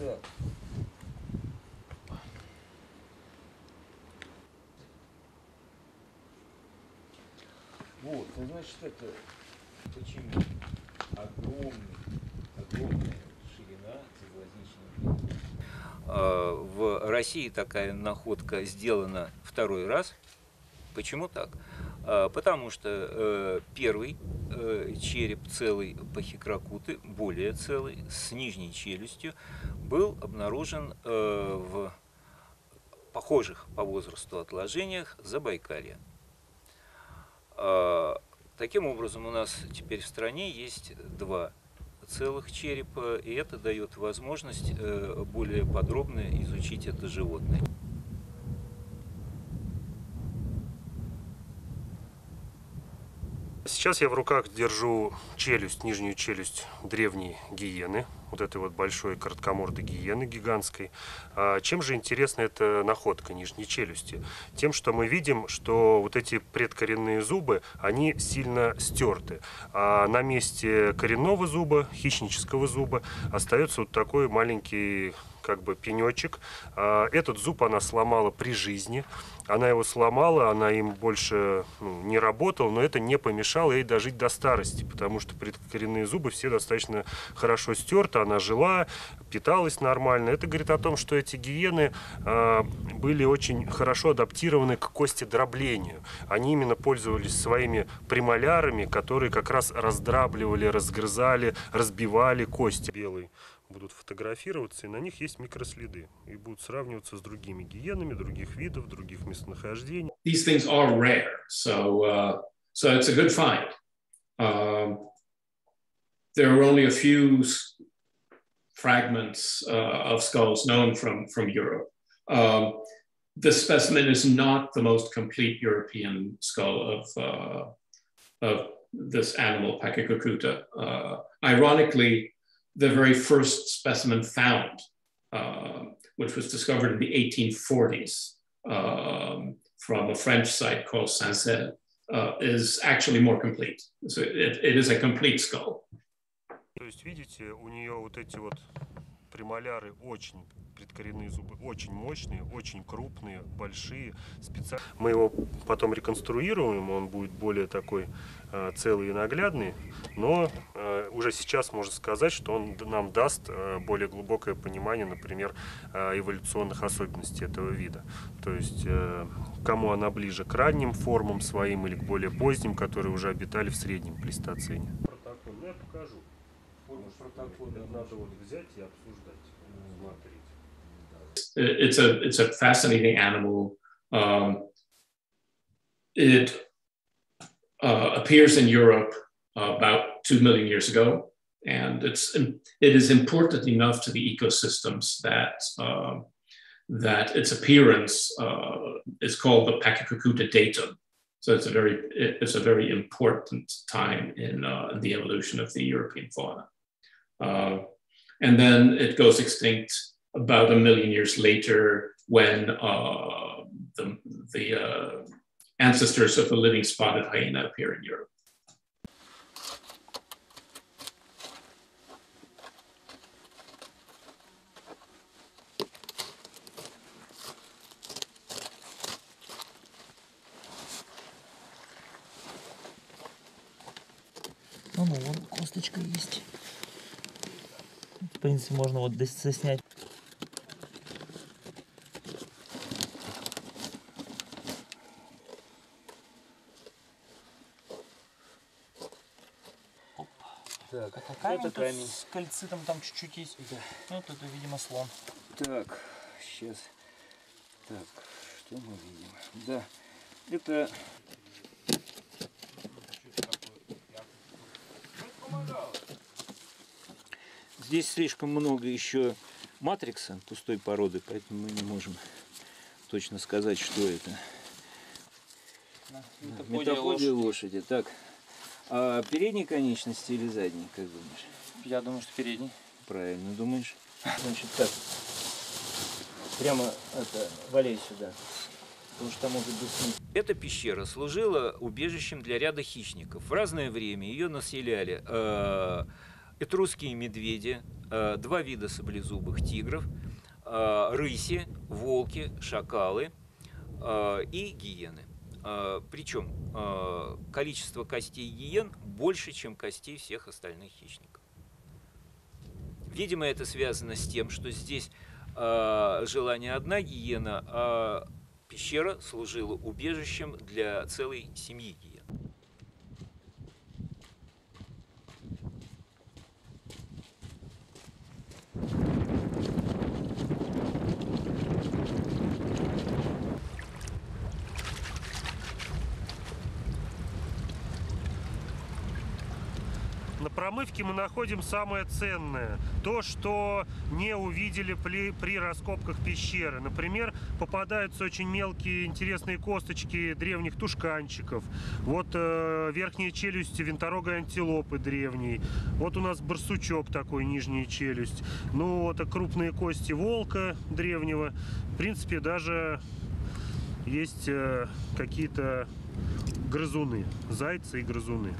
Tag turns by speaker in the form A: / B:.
A: Так. Вот, значит, это почему огромный, огромная ширина заглазничного А, В России такая находка сделана второй раз. Почему так? А, Потому что э, первый э, череп целый пахикракуты, более целый, с нижней челюстью, был обнаружен э, в похожих по возрасту отложениях Забайкалья. А, Таким образом, у нас теперь в стране есть два целых черепа, и это дает возможность э, более подробно изучить это животное.
B: Сейчас я в руках держу челюсть, нижнюю челюсть древней гиены, вот этой вот большой короткомордой гиены гигантской. А чем же интересна эта находка нижней челюсти? Тем, что мы видим, что вот эти предкоренные зубы, они сильно стерты. А на месте коренного зуба, хищнического зуба, остается вот такой маленький как бы пенечек. А, Этот зуб она сломала при жизни. Она его сломала, она им больше ну, не работала, но это не помешало ей дожить до старости, потому что предкоренные зубы все достаточно хорошо стерты, она жила, питалась нормально. Это говорит о том, что эти гиены а, были очень хорошо адаптированы к костедроблению. Они именно пользовались своими премолярами, которые как раз раздрабливали, разгрызали, разбивали кости. Белый будут фотографироваться, и на них есть микроследы. И будут сравниваться с другими гиенами, других видов, других местонахождений.
C: these things are rare, so uh, so it's a good find. Um, there are only a few s- fragments uh, of skulls known from from Europe. Um, the specimen is not the most complete European skull of uh, of this animal, Pachycocuta. Uh, ironically, the very first specimen found, uh, which was discovered in the 1840s, um, from a French site called Saint-Cel, uh, is actually more complete. So it, it is a complete skull.
B: То есть, видите, у нее вот эти вот Премоляры очень предкоренные зубы очень мощные, очень крупные, большие, специально. Мы его потом реконструируем, он будет более такой э, целый и наглядный, но э, уже сейчас можно сказать, что он нам даст э, более глубокое понимание, например, э, эволюционных особенностей этого вида. То есть, э, кому она ближе к ранним формам своим или к более поздним, которые уже обитали в среднем плейстоцене. Протокол, я покажу.
A: Форму протокола
B: надо вот взять и обсуждать, смотреть.
C: It- It's a it's a fascinating animal. Um, it uh, appears in Europe uh, about two million years ago, and it's it is important enough to the ecosystems that um, that its appearance uh, is called the Pachycocuta datum. So it's a very it- it's a very important time in, uh, in the evolution of the European fauna. Uh, and then it goes extinct about a million years later when uh, the, the uh, ancestors of the living spotted hyena appear in Europe.
D: Ну, ну, вон косточка есть. В принципе, можно вот здесь заснять.
A: Так,
D: Это камень,
A: это камень.
D: с кальцитом там чуть-чуть есть. Ну, вот это, видимо, слон.
A: Так, сейчас. Так, что мы видим? Да, это... Здесь слишком много еще матрикса пустой породы, поэтому мы не можем точно сказать, что это. Метафодия лошади. Так, а передней конечности или задней, как думаешь?
D: Я думаю, что передний.
A: Правильно думаешь. Значит так. Прямо это, валяй сюда. Потому что там может быть. Эта пещера служила убежищем для ряда хищников. В разное время ее населяли э, этрусские медведи, э, два вида саблезубых тигров, э, рыси, волки, шакалы э, и гиены. Причем количество костей гиен больше, чем костей всех остальных хищников. Видимо, это связано с тем, что здесь жила не одна гиена, а пещера служила убежищем для целой семьи гиен.
B: you На промывке мы находим самое ценное. То, что не увидели при, при раскопках пещеры. Например, попадаются очень мелкие интересные косточки древних тушканчиков. Вот э, верхняя челюсть винторогой антилопы древней. Вот у нас барсучок такой, нижняя челюсть. Ну, вот а крупные кости волка древнего. В принципе, даже есть э, какие-то грызуны. Зайцы и грызуны.